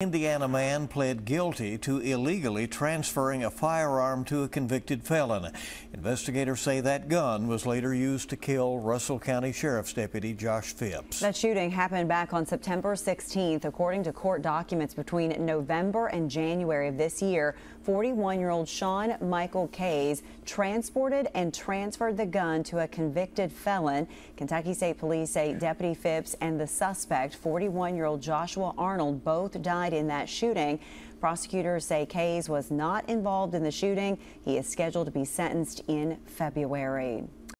Indiana man pled guilty to illegally transferring a firearm to a convicted felon. Investigators say that gun was later used to kill Russell County Sheriff's Deputy Josh Phipps. That shooting happened back on September 16th. According to court documents between November and January of this year, 41-year-old Sean Michael Kays transported and transferred the gun to a convicted felon. Kentucky State Police say Deputy Phipps and the suspect, 41-year-old Joshua Arnold, both died died in that shooting. Prosecutors say Kays was not involved in the shooting. He is scheduled to be sentenced in February.